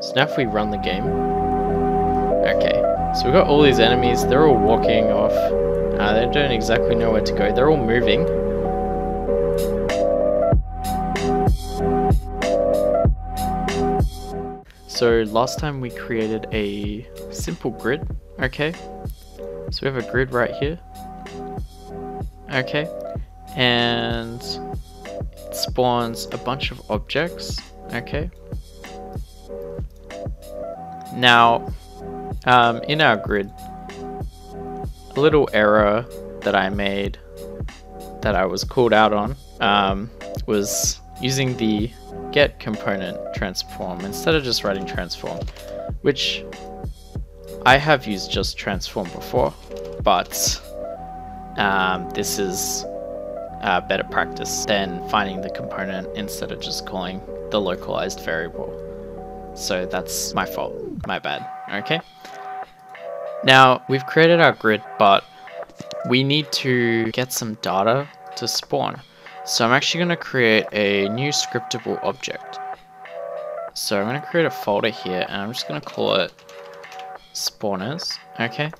So now if we run the game, okay, so we've got all these enemies, they're all walking off, uh, they don't exactly know where to go, they're all moving. So last time we created a simple grid, okay, so we have a grid right here, okay, and it spawns a bunch of objects, okay, now, um, in our grid, a little error that I made that I was called out on um, was using the get component transform instead of just writing transform, which I have used just transform before, but um, this is uh, better practice than finding the component instead of just calling the localized variable. So that's my fault. My bad. Okay. Now, we've created our grid, but we need to get some data to spawn. So I'm actually going to create a new scriptable object. So I'm going to create a folder here, and I'm just going to call it spawners. Okay.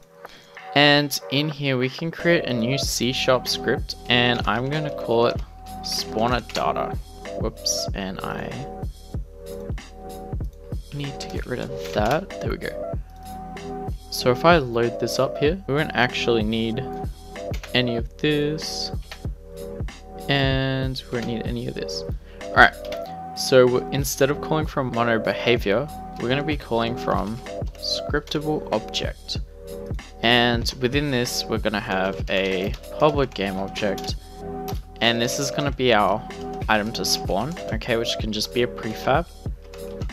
And in here, we can create a new C-sharp script, and I'm going to call it spawner data. Whoops, and I need to get rid of that. There we go. So if I load this up here, we won't actually need any of this. And we won't need any of this. Alright, so instead of calling from mono behavior, we're going to be calling from scriptable object. And within this, we're going to have a public game object. And this is going to be our item to spawn, okay, which can just be a prefab.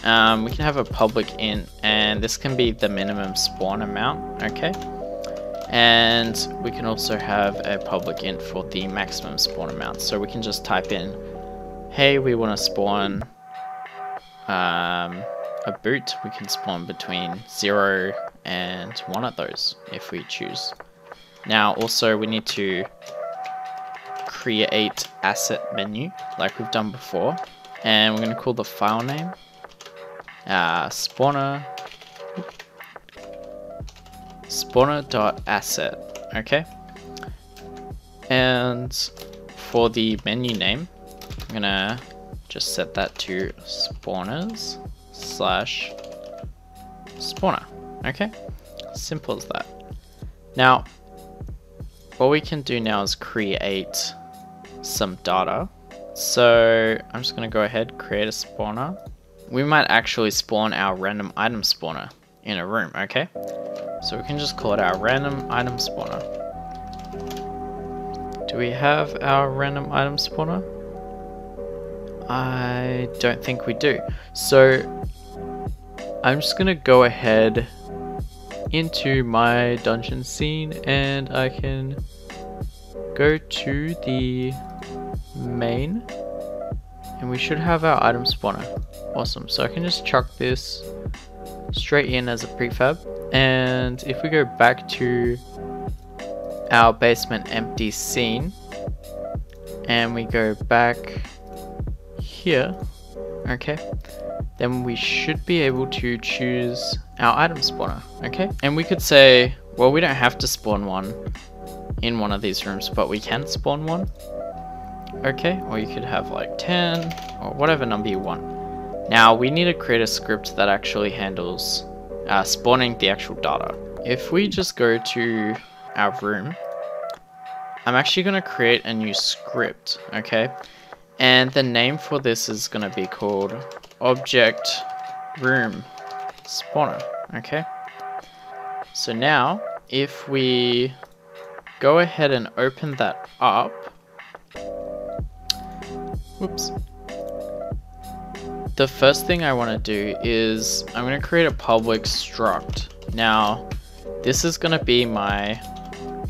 Um, we can have a public int, and this can be the minimum spawn amount, okay? And we can also have a public int for the maximum spawn amount. So we can just type in, hey, we want to spawn um, a boot. We can spawn between 0 and 1 of those if we choose. Now also we need to create asset menu like we've done before. And we're going to call the file name uh, spawner. Spawner dot asset okay. And for the menu name I'm gonna just set that to spawners slash spawner. Okay. Simple as that. Now what we can do now is create some data. So I'm just gonna go ahead create a spawner we might actually spawn our random item spawner in a room, okay? So we can just call it our random item spawner. Do we have our random item spawner? I don't think we do. So I'm just gonna go ahead into my dungeon scene and I can go to the main and we should have our item spawner. Awesome, so I can just chuck this straight in as a prefab. And if we go back to our basement empty scene, and we go back here, okay, then we should be able to choose our item spawner, okay? And we could say, well, we don't have to spawn one in one of these rooms, but we can spawn one okay? Or you could have like 10 or whatever number you want. Now we need to create a script that actually handles uh, spawning the actual data. If we just go to our room, I'm actually going to create a new script, okay? And the name for this is going to be called object room spawner, okay? So now, if we go ahead and open that up, Whoops. The first thing I want to do is I'm going to create a public struct. Now, this is going to be my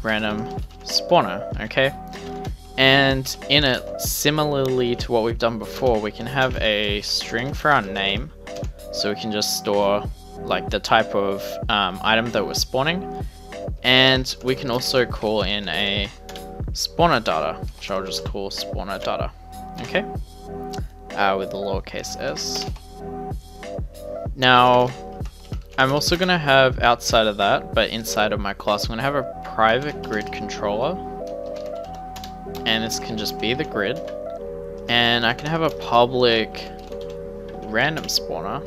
random spawner, okay? And in it, similarly to what we've done before, we can have a string for our name. So we can just store like the type of um, item that we're spawning. And we can also call in a spawner data, which I'll just call spawner data. Okay. Uh, with the lowercase s. Now, I'm also going to have outside of that, but inside of my class, I'm going to have a private grid controller. And this can just be the grid. And I can have a public random spawner.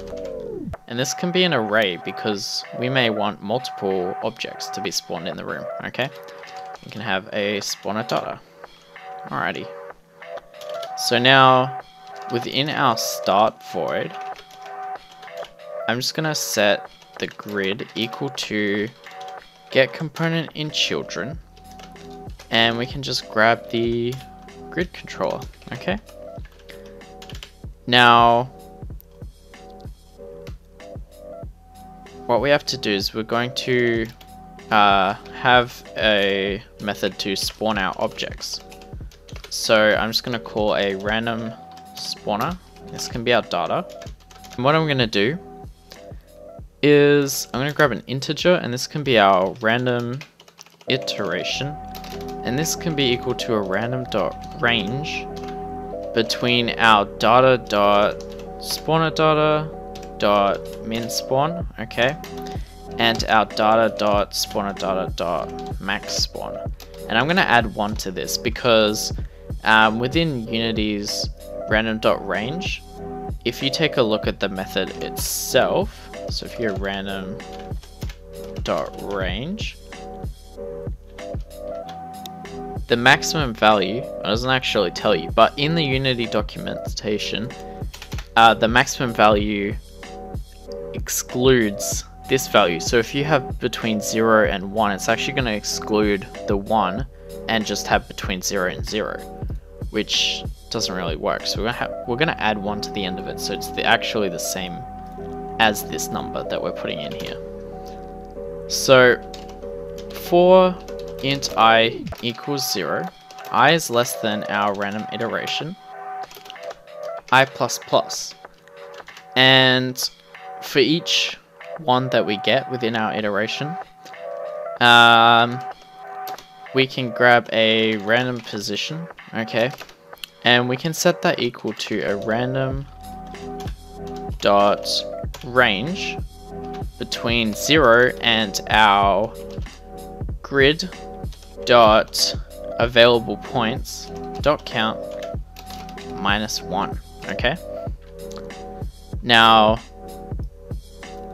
And this can be an array because we may want multiple objects to be spawned in the room, okay? You can have a spawner data. Alrighty. So now, within our start void, I'm just gonna set the grid equal to get component in children and we can just grab the grid controller okay? Now what we have to do is we're going to uh, have a method to spawn our objects so I'm just going to call a random spawner. This can be our data. And what I'm going to do is I'm going to grab an integer and this can be our random iteration. And this can be equal to a random dot range between our data dot spawner data dot min spawn okay? And our data dot spawner data dot max spawn. And I'm going to add one to this because um, within Unity's random.range, if you take a look at the method itself so if you're random dot range, the maximum value doesn't actually tell you, but in the Unity documentation, uh, the maximum value excludes this value. So if you have between 0 and 1, it's actually going to exclude the 1 and just have between 0 and 0, which doesn't really work. So we're going to, we're to add 1 to the end of it, so it's the, actually the same as this number that we're putting in here. So for int i equals 0, i is less than our random iteration, i plus plus. And for each one that we get within our iteration, um, we can grab a random position, okay, and we can set that equal to a random dot range between 0 and our grid dot available points dot count minus 1 okay? Now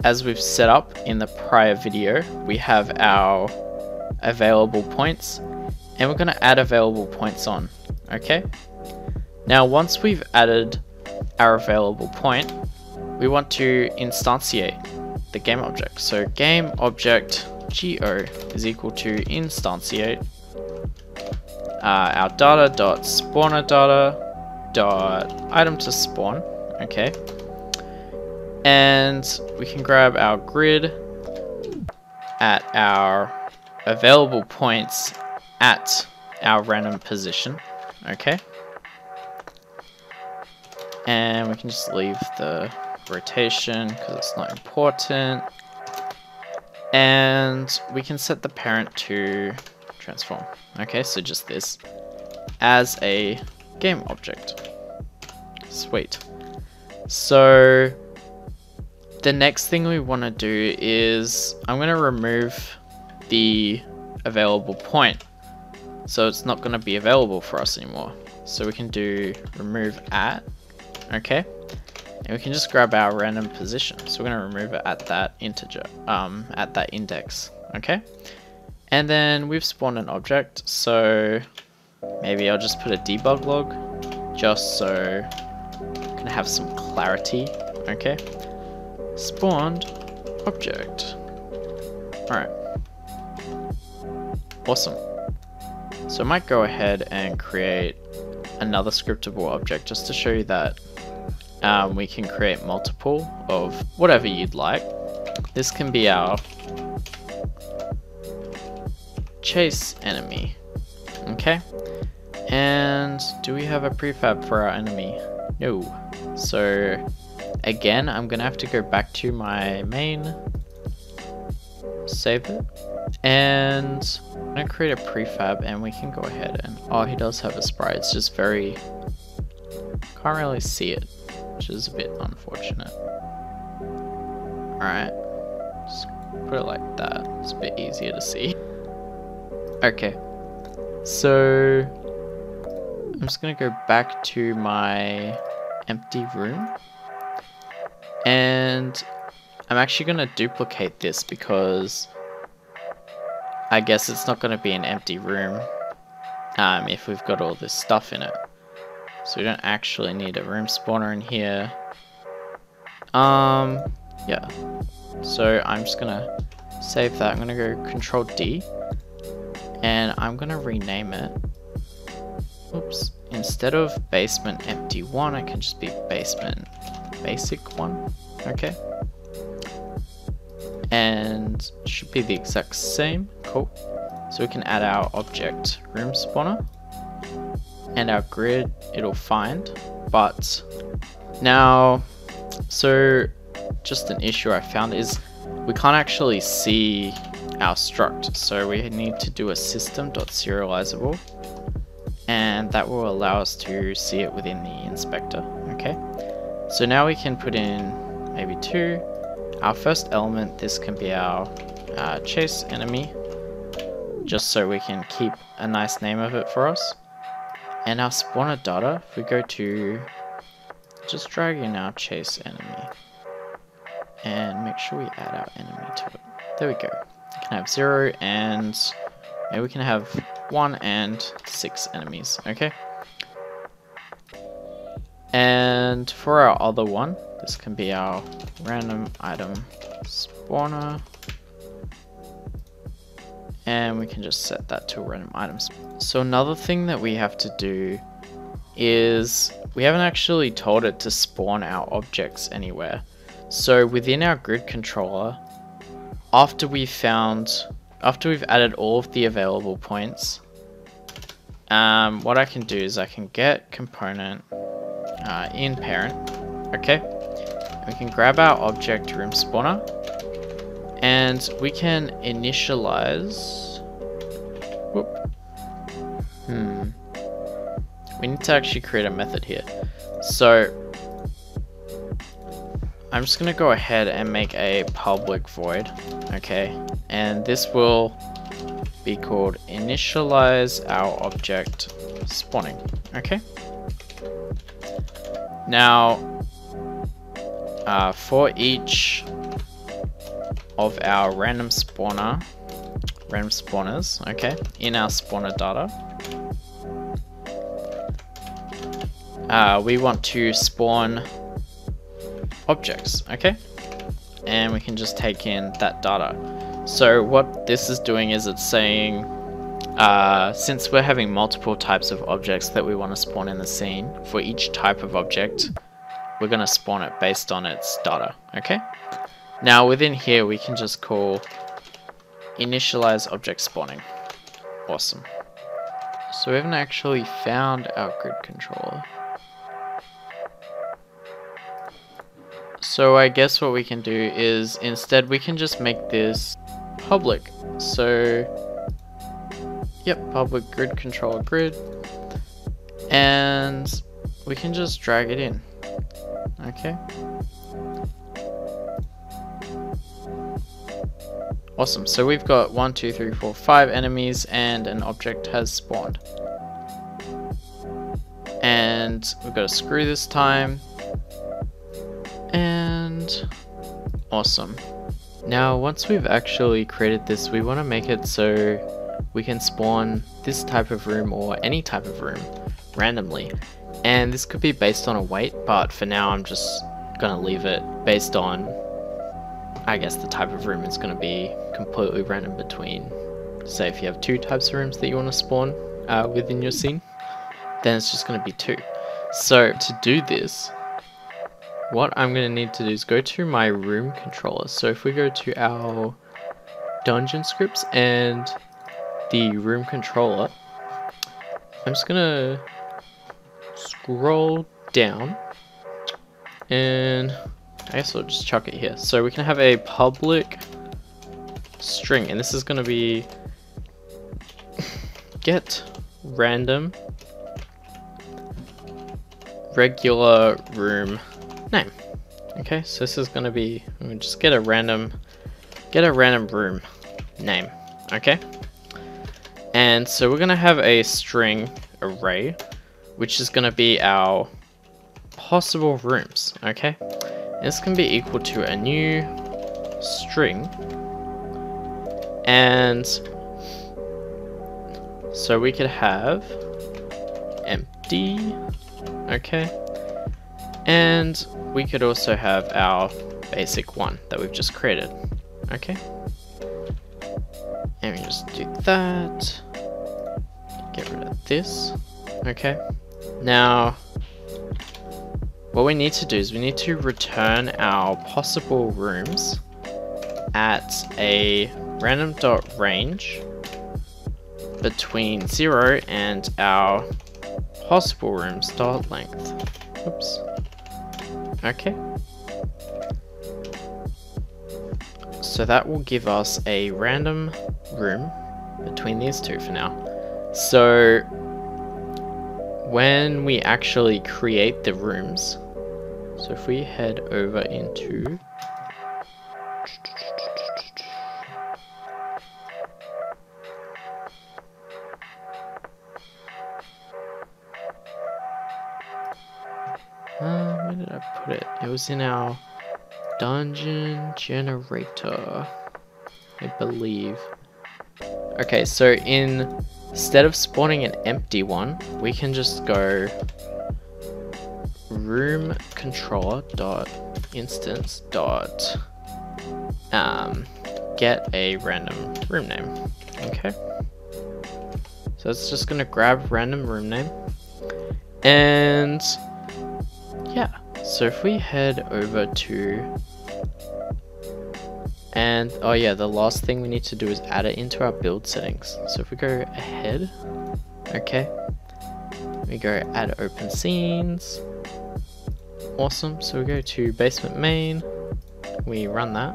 as we've set up in the prior video we have our available points and we're going to add available points on okay now once we've added our available point we want to instantiate the game object. So game object go is equal to instantiate uh, our data dot spawner data dot item to spawn. Okay, and we can grab our grid at our available points at our random position. Okay. And we can just leave the rotation because it's not important. And we can set the parent to transform. Okay, so just this as a game object. Sweet. So the next thing we want to do is I'm going to remove the available point. So it's not going to be available for us anymore. So we can do remove at. Okay. And we can just grab our random position. So we're going to remove it at that integer, um, at that index, okay? And then we've spawned an object, so maybe I'll just put a debug log, just so I can have some clarity, okay? Spawned object. Alright. Awesome. So I might go ahead and create another scriptable object just to show you that um, we can create multiple of whatever you'd like. This can be our chase enemy. Okay. And do we have a prefab for our enemy? No. So again, I'm gonna have to go back to my main, save it, and I'm gonna create a prefab and we can go ahead and, oh, he does have a sprite. It's just very, can't really see it which is a bit unfortunate. Alright. Just put it like that. It's a bit easier to see. Okay. So I'm just gonna go back to my empty room. And I'm actually gonna duplicate this because I guess it's not gonna be an empty room um, if we've got all this stuff in it. So we don't actually need a room spawner in here. Um, yeah. So I'm just gonna save that. I'm gonna go Control D, and I'm gonna rename it. Oops. Instead of basement empty one, I can just be basement basic one. Okay. And should be the exact same. Cool. So we can add our object room spawner and our grid it'll find. But now, so just an issue I found is we can't actually see our struct. So we need to do a system.serializable and that will allow us to see it within the inspector. Okay. So now we can put in maybe two. Our first element, this can be our uh, chase enemy, just so we can keep a nice name of it for us. And our spawner data, if we go to, just drag in our chase enemy, and make sure we add our enemy to it. There we go. We can have zero and maybe we can have one and six enemies, okay? And for our other one, this can be our random item spawner. And we can just set that to random items. So another thing that we have to do is we haven't actually told it to spawn our objects anywhere. So within our grid controller, after we've found, after we've added all of the available points, um, what I can do is I can get component uh, in parent, okay? We can grab our object room spawner and we can initialize, whoop, hmm, we need to actually create a method here. So I'm just gonna go ahead and make a public void, okay? And this will be called initialize our object spawning, okay? Now, uh, for each of our random spawner, random spawners, okay, in our spawner data, uh, we want to spawn objects, okay? And we can just take in that data. So what this is doing is it's saying uh, since we're having multiple types of objects that we want to spawn in the scene, for each type of object, we're going to spawn it based on its data, okay? Now within here we can just call initialize object spawning. Awesome. So we haven't actually found our grid controller. So I guess what we can do is instead we can just make this public. So Yep, public grid control grid. And we can just drag it in. Okay. Awesome, so we've got one, two, three, four, five enemies and an object has spawned. And we've got a screw this time. And awesome. Now once we've actually created this, we want to make it so we can spawn this type of room or any type of room randomly. And this could be based on a weight, but for now I'm just gonna leave it based on, I guess the type of room is gonna be completely random between, say if you have two types of rooms that you wanna spawn uh, within your scene, then it's just gonna be two. So to do this, what I'm gonna need to do is go to my room controller. So if we go to our dungeon scripts and the room controller, I'm just gonna scroll down and I guess I'll just chuck it here. So we can have a public string and this is gonna be get random regular room name. Okay, so this is gonna be, we just get a random, get a random room name, okay? And so we're gonna have a string array, which is gonna be our possible rooms, okay? This can be equal to a new string, and so we could have empty, okay? And we could also have our basic one that we've just created. Okay. And we just do that. Get rid of this. Okay. Now, what we need to do is we need to return our possible rooms at a random dot range between 0 and our possible rooms dot length. Oops. Okay. So that will give us a random room between these two for now. So when we actually create the rooms, so if we head over into Uh, where did I put it? It was in our dungeon generator, I believe. Okay, so in instead of spawning an empty one, we can just go room controller dot instance dot um, get a random room name. Okay. So it's just gonna grab random room name and yeah, so if we head over to and oh yeah, the last thing we need to do is add it into our build settings. So if we go ahead, okay, we go add open scenes. Awesome, so we go to basement main, we run that.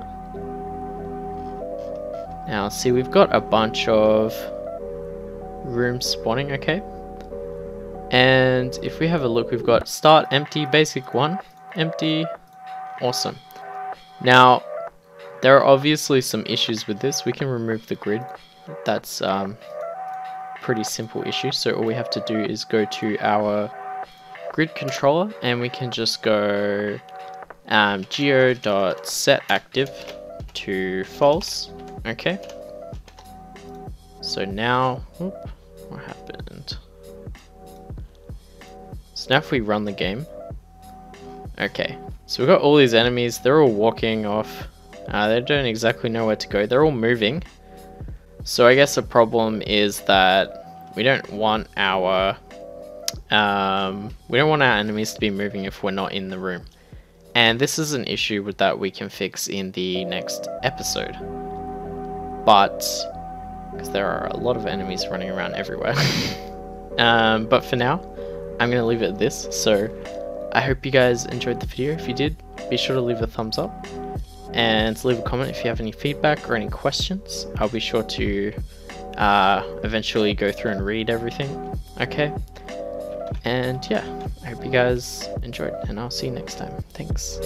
Now see we've got a bunch of rooms spawning, okay? And if we have a look, we've got start empty, basic one, empty, awesome. Now, there are obviously some issues with this. We can remove the grid. That's um, pretty simple issue. So all we have to do is go to our grid controller and we can just go um, geo.set active to false. Okay. So now, whoop, what happened? So now if we run the game, okay, so we've got all these enemies, they're all walking off, uh, they don't exactly know where to go, they're all moving. So I guess the problem is that we don't want our, um, we don't want our enemies to be moving if we're not in the room. And this is an issue with that we can fix in the next episode. But, because there are a lot of enemies running around everywhere. um, but for now, I'm going to leave it at this. So I hope you guys enjoyed the video. If you did, be sure to leave a thumbs up and leave a comment if you have any feedback or any questions. I'll be sure to uh, eventually go through and read everything. Okay. And yeah, I hope you guys enjoyed and I'll see you next time. Thanks.